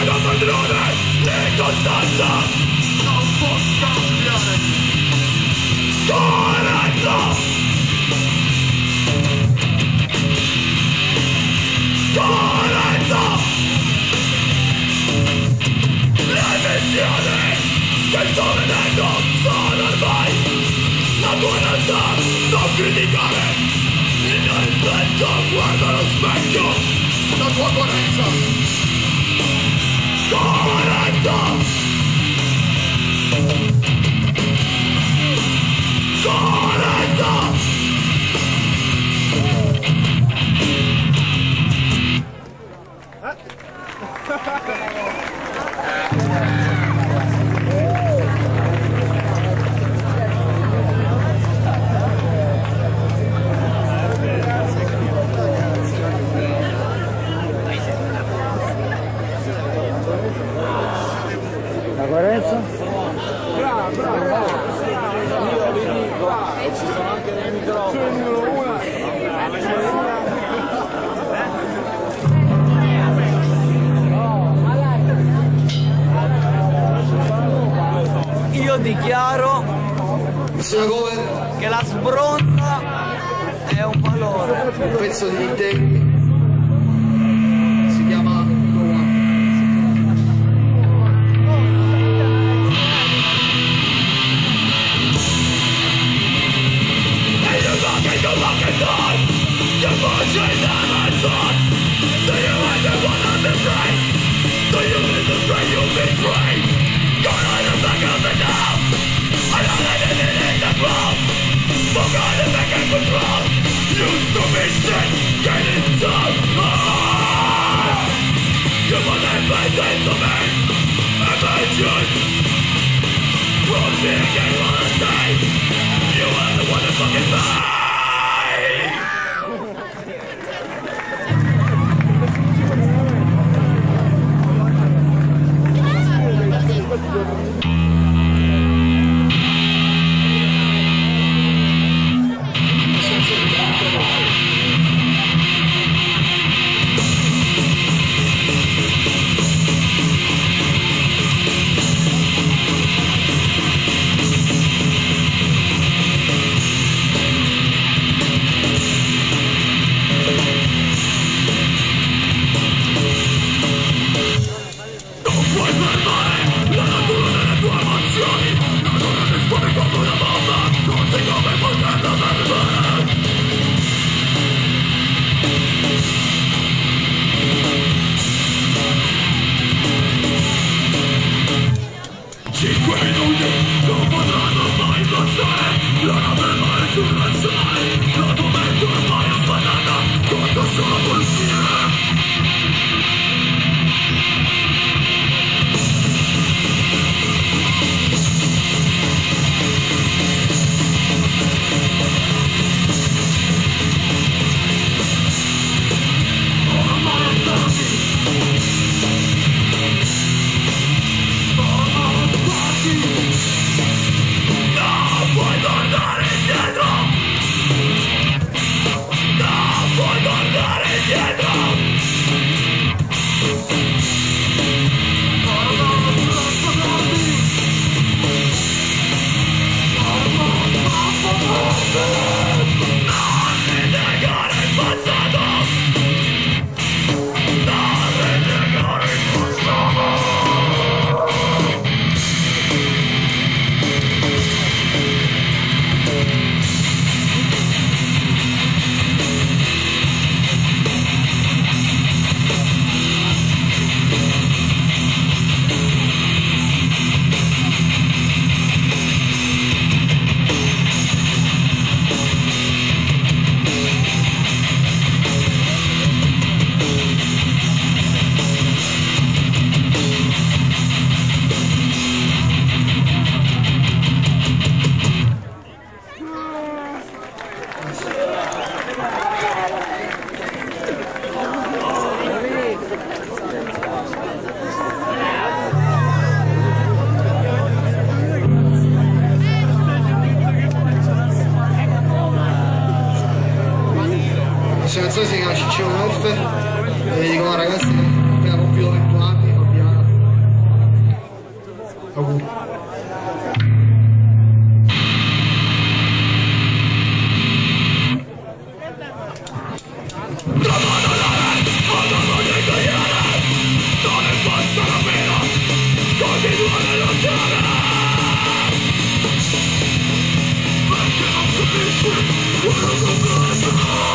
Twoja nagroda nie dostanę che Boga vedendo sono ormai Lewycjony Bezdomnego co narwaj Na dłonaca do krytykary Nie będą guardaros męcią Na dłonaca God! chiaro che la sbronza è un valore. Un pezzo di te ragazzi non appena compito 21 anni abbiamo auguri Continuare a lottare Perché non capisci Quello che pensa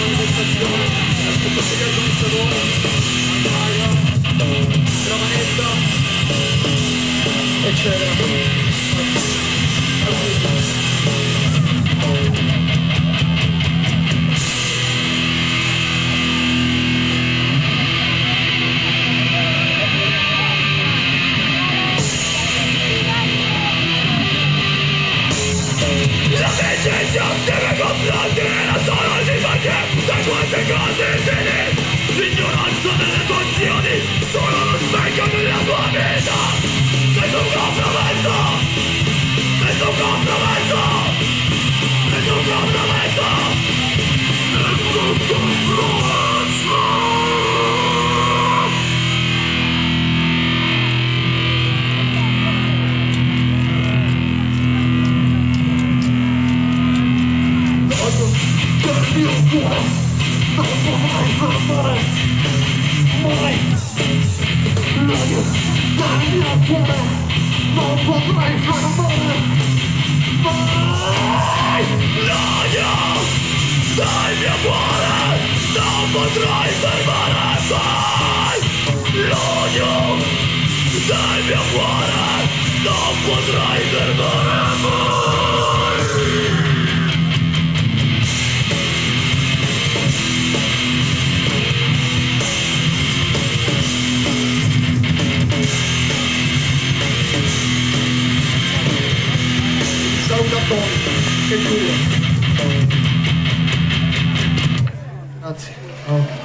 manifestazione Ascolto che io con sapore Mario Eccetera. Allora vomit! Control permanecen L'odio dei miei cuore Non potrai fermare mai Oh.